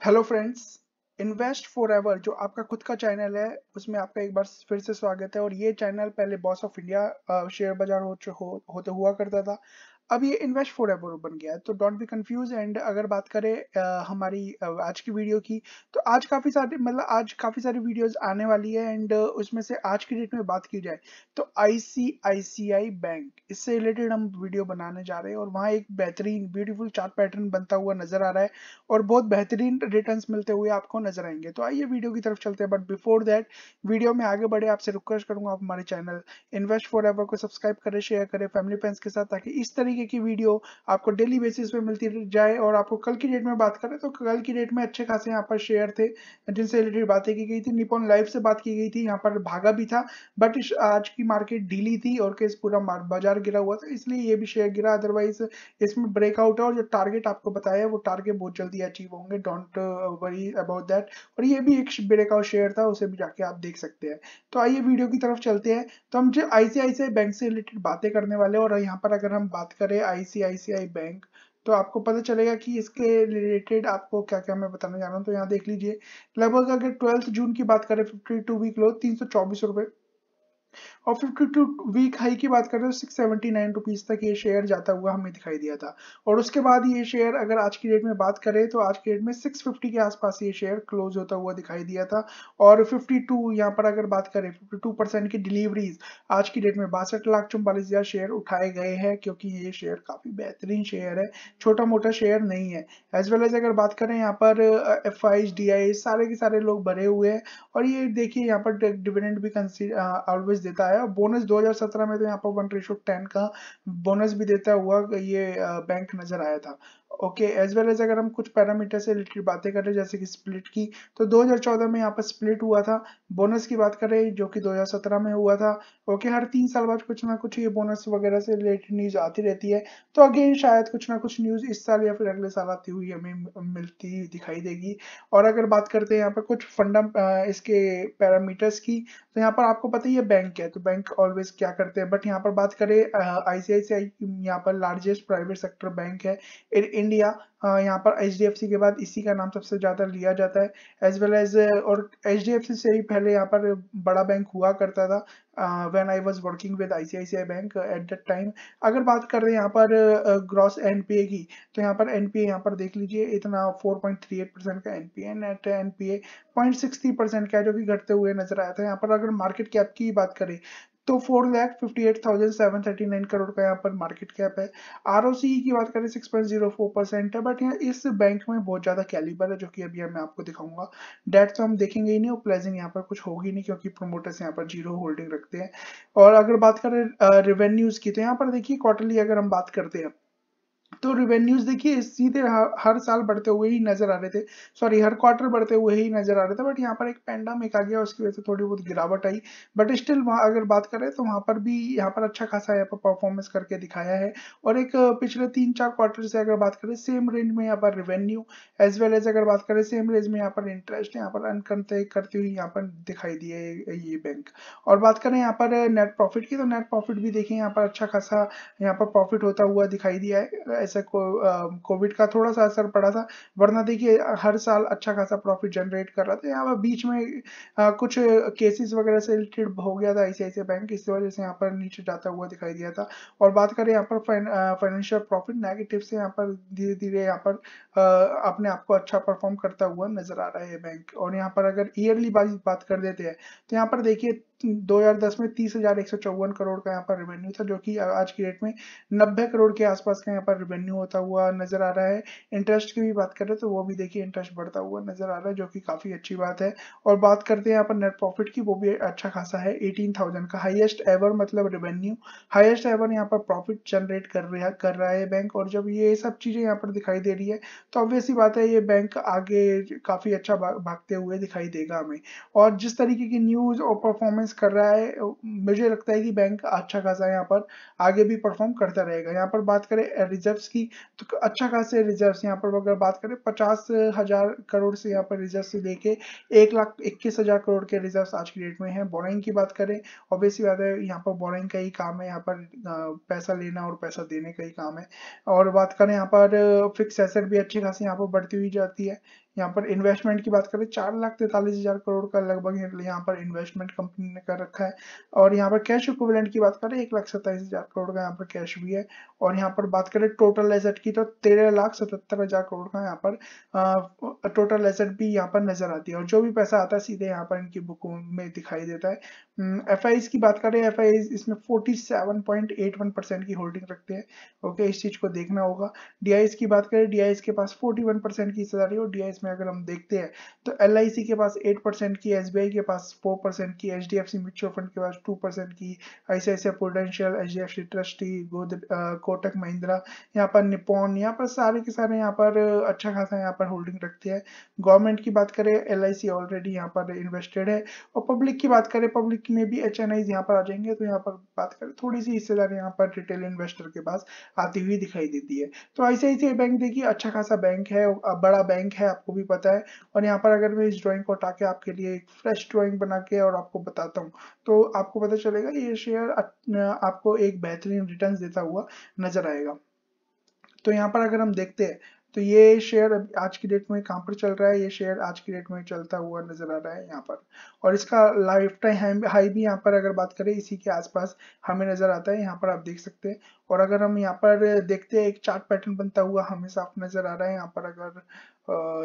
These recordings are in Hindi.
Hello friends invest for ever जो आपका खुद का चैनल है उसमें आपका एक बार फिर से स्वागत है। और ये चैनल पहले बॉस ऑफ़ इंडिया शेयर बाज़ार हो, हो होते हुआ करता था। अब ये इन्वेस्ट फॉर एवर बन गया है तो डोंट बी कंफ्यूज एंड अगर बात करें हमारी आज की वीडियो की तो आज काफ़ी सारे मतलब आज काफ़ी सारी वीडियोस आने वाली है एंड उसमें से आज की डेट में बात की जाए तो आईसीआईसीआई बैंक इससे रिलेटेड हम वीडियो बनाने जा रहे हैं और वहाँ एक बेहतरीन ब्यूटीफुल चार्ट पैटर्न बनता हुआ नज़र आ रहा है और बहुत बेहतरीन रिटर्न मिलते हुए आपको नज़र आएँगे। तो आइए वीडियो की तरफ़ चलते हैं बट बिफोर दैट वीडियो में आगे बढ़े, आपसे रिक्वेस्ट करूँगा आप हमारे चैनल इन्वेस्ट फॉर को सब्सक्राइब करें शेयर करें फैमिली फ्रेंड्स के साथ, ताकि इस तरीके तरीके की वीडियो आपको डेली बेसिस पे मिलती जाए और आपको कल की डेट में बात करें तो कल की डेट में अच्छे खासे यहाँ पर शेयर थे, जिनसे रिलेटेड बातें की गई थी। निपोन लाइव से बात की गई थी, यहाँ पर भागा भी था बट आज की मार्केट ढीली थी और केस पूरा बाज़ार गिरा हुआ था, इसलिए ये भी शेयर गिरा। अदरवाइज़ इसमें ब्रेकआउट है और जो टारगेट आपको बताया, वो टारगेट बहुत जल्दी अचीव होंगे। डोंट वरी अबाउट दैट और ये भी एक ब्रेकआउट शेयर था, उसे भी जाके आप देख सकते हैं। तो आइए वीडियो की तरफ़ चलते हैं। तो हम जो आईसीआईसीआई बैंक से रिलेटेड बातें करने वाले और यहाँ पर अगर हम बात करें करें आईसीआईसीआई बैंक तो आपको पता चलेगा कि इसके रिलेटेड आपको क्या क्या मैं बताने जा रहा हूँ। तो यहाँ देख लीजिए, लगभग अगर ट्वेल्थ जून की बात करें फिफ्टी टू वीक लो तीन सौ चौबीस रुपए। और फिफ्टी टू वीक हाई की बात करें तो सिक्स सेवेंटी नाइन रुपीज़ तक ये शेयर जाता हुआ हमें दिखाई दिया था। और उसके बाद ये शेयर अगर आज की डेट में बात करें तो आज की डेट में सिक्स फिफ्टी के आसपास ये शेयर क्लोज होता हुआ दिखाई दिया था। और फिफ्टी टू यहाँ पर अगर बात करें फिफ्टी टू परसेंट की डिलीवरीज आज की डेट में बासठ लाख चौवालीस हज़ार शेयर उठाए गए हैं, क्योंकि ये शेयर काफ़ी बेहतरीन शेयर है। छोटा मोटा शेयर नहीं है। एज वेल एज अगर बात करें यहाँ पर एफ़ आई सारे के सारे लोग भरे हुए हैं। और ये देखिए यहाँ पर डिविडेंड भी ऑलवेज देता है। और बोनस 2017 में तो यहाँ पर वन रेशो टेन का बोनस भी देता हुआ ये बैंक नज़र आया था। ओके एज वेल एज अगर हम कुछ पैरामीटर से रिलेटेड बातें करें जैसे कि स्प्लिट की तो 2014 में यहाँ पर स्प्लिट हुआ था। बोनस की बात करें जो कि 2017 में हुआ था। ओके हर तीन साल बाद कुछ ना कुछ ये बोनस वगैरह से रिलेटेड न्यूज़ आती रहती है। तो अगेन शायद कुछ ना कुछ न्यूज़ इस साल या फिर अगले साल आती हुई हमें मिलती दिखाई देगी। और अगर बात करते हैं यहाँ पर कुछ फंडम इसके पैरामीटर्स की तो यहाँ पर आपको पता ही है बैंक है। तो बैंक ऑलवेज क्या करते हैं? बट यहाँ पर बात करें आईसीआईसीआई यहाँ पर लार्जेस्ट प्राइवेट सेक्टर बैंक है। इंडिया यहाँ पर एच के बाद इसी का नाम सबसे ज़्यादा लिया जाता है एज वेल एज और एच से ही पहले यहाँ पर बड़ा बैंक हुआ करता था when I was working with ICICI bank at that time अगर बात कर रहे हैं यहाँ पर ग्रॉस uh, एनपीए की तो यहाँ पर एनपीए यहाँ पर देख लीजिए इतना 4.38 परसेंट का एनपीए नेट एनपीए 0.60 परसेंट का जो कि घटते हुए नज़र आया था। यहाँ पर अगर मार्केट कैप की बात करें तो four lakh fifty eight thousand seven thirty nine crore का यहाँ पर मार्केट कैप है। आर की बात करें six point zero four percent है बट यहाँ इस बैंक में बहुत ज़्यादा कैलिबर है, जो कि अभी मैं आपको दिखाऊँगा। डेट तो हम देखेंगे ही नहीं, और प्लेजिंग यहाँ पर कुछ होगी नहीं, क्योंकि प्रोमोटर्स यहाँ पर ज़ीरो होल्डिंग रखते हैं। और अगर बात करें रेवेन्यूज की तो यहाँ पर देखिए क्वार्टरली अगर हम बात करते हैं तो रिवेन्यूज देखिए सीधे हर साल बढ़ते हुए ही नज़र आ रहे थे सॉरी हर क्वार्टर बढ़ते हुए ही नज़र आ रहे थे बट यहाँ पर एक पेंडामिक आ गया उसकी वजह से थोड़ी बहुत गिरावट आई बट स्टिल वहाँ अगर बात करें तो वहाँ पर भी यहाँ पर अच्छा खासा यहाँ पर परफॉर्मेंस करके दिखाया है और एक पिछले तीन चार क्वार्टर से अगर बात करें सेम रेंज में यहाँ पर रिवेन्यू एज वेल एज अगर बात करें सेम रेंज में यहाँ पर इंटरेस्ट यहाँ पर अर्न करते हुई यहाँ पर दिखाई दिए ये बैंक और बात करें यहाँ पर नेट प्रॉफिट की तो नेट प्रॉफिट भी देखें यहाँ पर अच्छा खासा यहाँ पर प्रॉफिट होता हुआ दिखाई दिया है ऐसा कोविड का थोड़ा सा असर पड़ा था वरना देखिए हर साल अच्छा खासा प्रॉफिट जनरेट कर रहा था। यहाँ पर बीच में आ, कुछ केसेस वगैरह से रिलेटेड हो गया था ऐसे ऐसे बैंक इस वजह से यहाँ पर नीचे जाता हुआ दिखाई दिया था। और बात करें यहाँ पर फाइनेंशियल प्रॉफिट नेगेटिव से यहाँ पर धीरे धीरे यहाँ पर अपने आप को अच्छा परफॉर्म करता हुआ नज़र आ रहा है बैंक और यहाँ पर अगर ईयरली बात कर देते हैं तो यहाँ पर देखिए 2010 में तीस हज़ार एक सौ चौवन करोड़ का यहाँ पर रेवेन्यू था, जो कि आज की डेट में नब्बे करोड़ के आसपास का यहाँ पर रेवेन्यू होता हुआ नज़र आ रहा है। इंटरेस्ट की भी बात करें तो वो भी देखिए इंटरेस्ट बढ़ता हुआ नज़र आ रहा है, जो कि काफ़ी अच्छी बात है। और बात करते हैं यहाँ पर नेट प्रॉफिट की, वो भी अच्छा खासा है एटीन थाउज़ेंड का। हाइएस्ट एवर मतलब रेवेन्यू हाइएस्ट एवर यहाँ पर प्रॉफिट जनरेट कर रहा कर रहा है बैंक और जब ये सब चीज़ें यहाँ पर दिखाई दे रही है तो ऑब्वियसली बात है, ये बैंक आगे काफ़ी अच्छा भागते हुए दिखाई देगा हमें। और जिस तरीके की न्यूज़ और परफॉर्मेंस कर रहा है मुझे लगता है कि बैंक अच्छा खासा यहाँ पर आगे भी परफॉर्म करता रहेगा। यहाँ पर बात करें रिजर्व्स की तो अच्छा खासे रिजर्व्स यहाँ पर अगर बात करें, पचास हज़ार करोड़ से यहाँ पर रिज़र्व से लेके एक लाख इक्कीस हज़ार करोड़ के रिज़र्व आज की डेट में है। बोरिंग की बात करें ऑब्वियसली बात है, यहाँ पर बोरिंग का ही काम है, यहाँ पर पैसा लेना और पैसा देने का ही काम है। और बात करें यहाँ पर फिक्स एसेट भी अच्छी खासी यहाँ पर बढ़ती हुई जाती है। यहाँ पर इन्वेस्टमेंट की बात करें, चार लाख तैतालीस हज़ार करोड़ का लगभग यहाँ पर इन्वेस्टमेंट कंपनी ने कर रखा है। और यहाँ पर कैश इक्विवेलेंट की बात करें, एक लाख सत्ताईस हज़ार करोड़ का यहाँ पर कैश भी है। और यहाँ पर बात करें टोटल एसेट की तो तेरह लाख सतहत्तर हज़ार करोड़ का यहाँ पर टोटल एसेट भी यहाँ पर नज़र आती है। और जो भी पैसा आता है, सीधे यहाँ पर इनकी बुकों में दिखाई देता है। एफ़ की बात करें एफ़ इसमें 47.81 परसेंट की होल्डिंग रखते हैं। ओके इस चीज़ को देखना होगा। डी की बात करें डी के पास 41 परसेंट की हिस्सेदारी और डी में अगर हम देखते हैं तो LIC के पास 8 परसेंट की SBI के पास 4 परसेंट की एच म्यूचुअल फंड के पास 2 परसेंट की ICICI prudential H D F C trustee Kotak Mahindra यहाँ पर निपोन यहाँ पर सारे के सारे यहाँ पर अच्छा खासा यहाँ पर होल्डिंग रखते हैं। गवर्नमेंट की बात करें एल ऑलरेडी यहाँ पर इन्वेस्टेड है। और पब्लिक की बात करें पब्लिक में भी एच एन पर आ जाएँगे तो यहाँ पर बात करें थोड़ी सी हिस्सेदारी यहाँ पर रिटेल इन्वेस्टर के पास आती हुई दिखाई देती है। तो आईसीआईसीआई बैंक देखिए अच्छा खासा बैंक है बड़ा बैंक है आपको। भी पता है। और यहाँ पर अगर मैं इस ड्राइंग को हटा के आपके लिए एक फ्रेश ड्राइंग बना के और आपको बताता हूँ तो आपको पता चलेगा ये शेयर आपको एक बेहतरीन रिटर्न देता हुआ नज़र आएगा। तो यहाँ पर अगर हम देखते हैं तो ये शेयर आज की डेट में कहाँ पर चल रहा है, ये शेयर आज की डेट में चलता हुआ नज़र आ रहा है यहाँ पर। और इसका लाइफ टाइम हाई भी यहाँ पर अगर बात करें, इसी के आसपास हमें नज़र आता है, यहाँ पर आप देख सकते हैं। और अगर हम यहाँ पर देखते हैं, एक चार्ट पैटर्न बनता हुआ हमें साफ़ नज़र आ रहा है, यहाँ पर अगर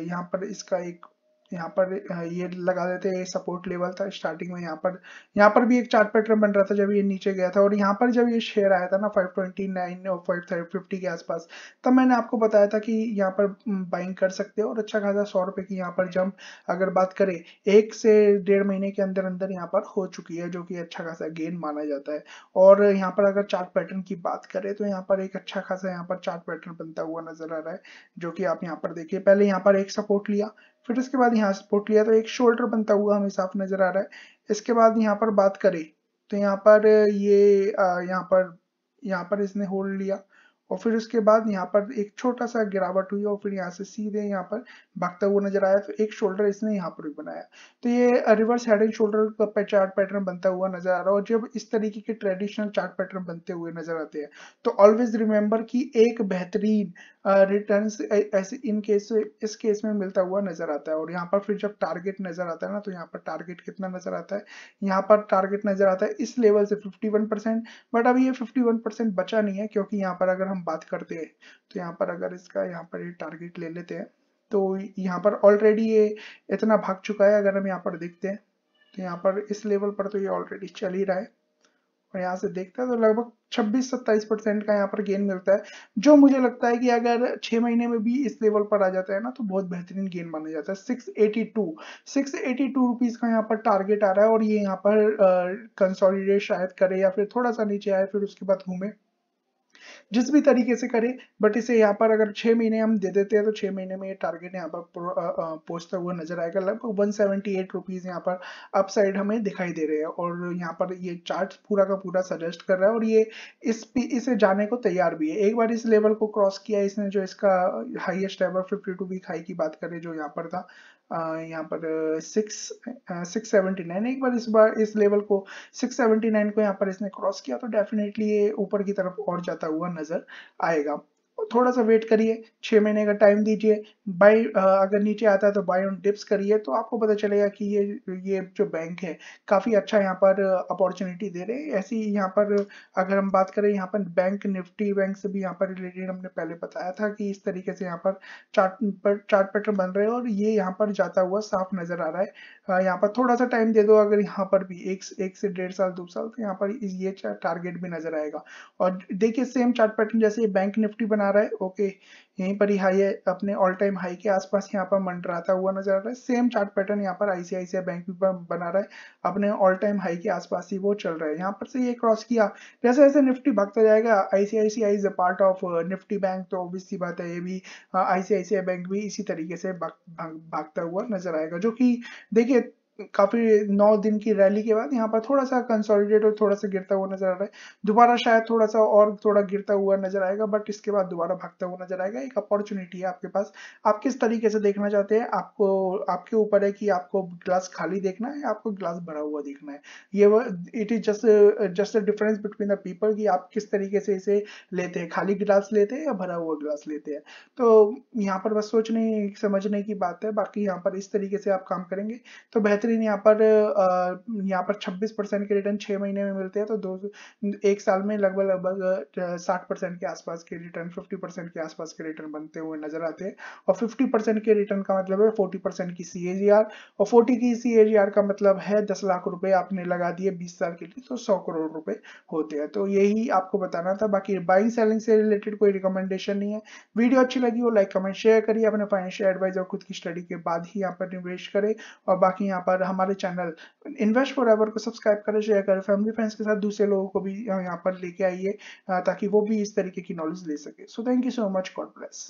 यहाँ पर इसका एक यहाँ पर ये लगा देते हैं सपोर्ट लेवल था स्टार्टिंग में यहाँ पर। यहाँ पर भी एक चार्ट पैटर्न बन रहा था जब ये नीचे गया था और यहाँ पर जब ये शेयर आया था ना 529 और 550 के आसपास, तब मैंने आपको बताया था कि यहाँ पर बाइंग कर सकते हो और अच्छा खासा सौ रुपए की यहाँ पर जंप अगर बात करें, एक से डेढ़ महीने के अंदर अंदर यहाँ पर हो चुकी है, जो कि अच्छा खासा गेन माना जाता है। और यहाँ पर अगर चार्ट पैटर्न की बात करें तो यहाँ पर एक अच्छा खासा यहाँ पर चार्ट पैटर्न बनता हुआ नज़र आ रहा है, जो कि आप यहाँ पर देखिए, पहले यहाँ पर एक सपोर्ट लिया फिर इसके बाद यहाँ सपोर्ट लिया तो एक शोल्डर बनता हुआ हमें साफ़ नज़र आ रहा है। इसके बाद यहाँ पर बात करें तो यहाँ पर ये यहाँ पर यहाँ पर इसने होल्ड लिया। और फिर उसके बाद यहाँ पर एक छोटा सा गिरावट हुई और फिर यहाँ से सीधे यहाँ पर भागता हुआ नज़र आया तो एक शोल्डर इसने यहाँ पर भी बनाया। तो ये reverse head and shoulder chart pattern बनता हुआ नज़र आ रहा है और जब इस तरीके के ट्रेडिशनल चार्ट पैटर्न बनते हुए नज़र आते हैं तो ऑलवेज रिमेम्बर की एक बेहतरीन रिटर्न ऐसे इन केस इस केस में मिलता हुआ नज़र आता है। और यहाँ पर फिर जब टारगेट नज़र आता है ना तो यहाँ पर टारगेट कितना नज़र आता है? यहाँ पर टारगेट नज़र आता है इस लेवल से 51 परसेंट बट अभी ये 51 परसेंट बचा नहीं है, क्योंकि यहाँ पर अगर हम बात करते हैं। तो यहाँ पर अगर इसका यहाँ पर ये टारगेट ले लेते हैं तो यहाँ पर ऑलरेडी ये इतना भाग चुका है, अगर हम यहाँ पर देखते हैं तो यहाँ पर इस लेवल पर तो ये ऑलरेडी चल ही रहा है। और यहाँ से देखते हैं तो लगभग 26-27 परसेंट का यहाँ पर गेन मिलता है। जो मुझे लगता है कि अगर छह महीने में भी इस लेवल पर आ जाता है ना तो बहुत बेहतरीन गेन माना जाता है। 682 682 रुपीस का यहाँ पर टारगेट आ रहा है और ये यहाँ पर कंसोलिडेट शायद करे या फिर थोड़ा सा नीचे आए, फिर उसके बाद घूमे। जिस भी तरीके से करें बट इसे यहाँ पर अगर छह महीने हम दे देते हैं तो छह महीने में ये टारगेट यहाँ पर पहुँचता हुआ नज़र आएगा। लगभग वन सेवेंटी एट रुपीज़ यहाँ पर अपसाइड हमें दिखाई दे रहे हैं और यहाँ पर ये चार्ट पूरा का पूरा सजेस्ट कर रहा है और ये इस इसे जाने को तैयार भी है। एक बार इस लेवल को क्रॉस किया, इसने जो इसका highest ever fifty two week high की बात करें, जो यहाँ पर था यहाँ पर सिक्स सिक्स सेवेंटी नाइन एक बार इस बार, इस लेवल को सिक्स सेवेंटी नाइन को यहाँ पर इसने क्रॉस किया तो डेफिनेटली ये ऊपर की तरफ़ और जाता हुआ नज़र आएगा। थोड़ा सा वेट करिए, छह महीने का टाइम दीजिए। बाय अगर नीचे आता है तो बाय ऑन डिप्स करिए तो आपको पता चलेगा कि ये ये जो बैंक है, काफ़ी अच्छा यहाँ पर अपॉर्चुनिटी दे रहे हैं। ऐसी यहाँ पर, अगर हम बात करें, यहाँ पर बैंक निफ्टी बैंक से भी यहाँ पर रिलेटेड हमने पहले बताया था कि इस तरीके से यहाँ पर चार्ट पर चार्ट पैटर्न बन रहे हैं और ये यहाँ पर जाता हुआ साफ़ नज़र आ रहा है। यहाँ पर थोड़ा सा टाइम दे दो अगर यहाँ पर भी, एक एक से डेढ़ साल, दो साल तो यहाँ पर ये टारगेट भी नज़र आएगा। और देखिए सेम चार्ट पैटर्न जैसे बैंक निफ्टी बना रहा है। ओके, यहीं पर ही हाई है। अपने ऑल टाइम हाई के आसपास यहाँ पर मंडराता हुआ नज़र आ रहा है। सेम चार्ट पैटर्न यहाँ पर आईसीआईसीआई बैंक भी बना रहा है। अपने ऑल टाइम हाई के आसपास ही वो चल रहा है। यहाँ पर से ये क्रॉस किया। जैसे जैसे निफ्टी भागता जाएगा ICICI is a part of Nifty bank तो ऑब्वियस सी बात है ये भी आईसीआईसीआई बैंक भी इसी तरीके से भागता हुआ नज़र आएगा। जो कि, देखिए काफ़ी नौ दिन की रैली के बाद यहाँ पर थोड़ा सा कंसोलिडेट और थोड़ा सा गिरता हुआ नज़र आ रहा है। दोबारा शायद थोड़ा सा और थोड़ा गिरता हुआ नज़र आएगा बट इसके बाद दोबारा भागता हुआ नज़र आएगा। एक अपॉर्चुनिटी है आपके पास। आप किस तरीके से देखना चाहते हैं? आपको, आपके ऊपर है कि आपको ग्लास खाली देखना है आपको ग्लास भरा हुआ देखना है? ये it is just just a difference between the people कि आप किस तरीके से इसे लेते हैं? खाली गिलास लेते हैं या भरा हुआ गिलास लेते हैं? तो यहाँ पर बस सोचने, समझने की बात है। बाकी यहाँ पर इस तरीके से आप काम करेंगे। तो बेहतरीन यहाँ पर यहाँ पर 26 परसेंट के रिटर्न छह महीने में मिलते हैं तो दो, एक साल में लगभग लगभग साठ परसेंट के आसपास के रिटर्न फिफ्टी परसेंट के आसपास के रिटर्न बनते हुए नज़र आते हैं। और फिफ्टी परसेंट के रिटर्न का मतलब है फोर्टी परसेंट की CAGR और फोर्टी की CAGR का मतलब है दस लाख रुपए आपने लगा दिए बीस साल के लिए तो सौ करोड़ रुपए होते हैं। तो यही आपको बताना था, बाकी बाइंग सेलिंग से रिलेटेड कोई रिकमेंडेशन नहीं है। वीडियो अच्छी लगी हो लाइक कमेंट शेयर करिए, अपने फाइनेंशियल एडवाइस और खुद की स्टडी के बाद ही यहाँ पर निवेश करें, और बाकी यहाँ पर हमारे चैनल इन्वेस्ट फॉर एवर को सब्सक्राइब करें। शेयर करें। फैमिली फ्रेंड्स के साथ दूसरे लोगों को भी यहाँ पर लेके आइए ताकि वो भी इस तरीके की नॉलेज ले सके। So thank you so much god bless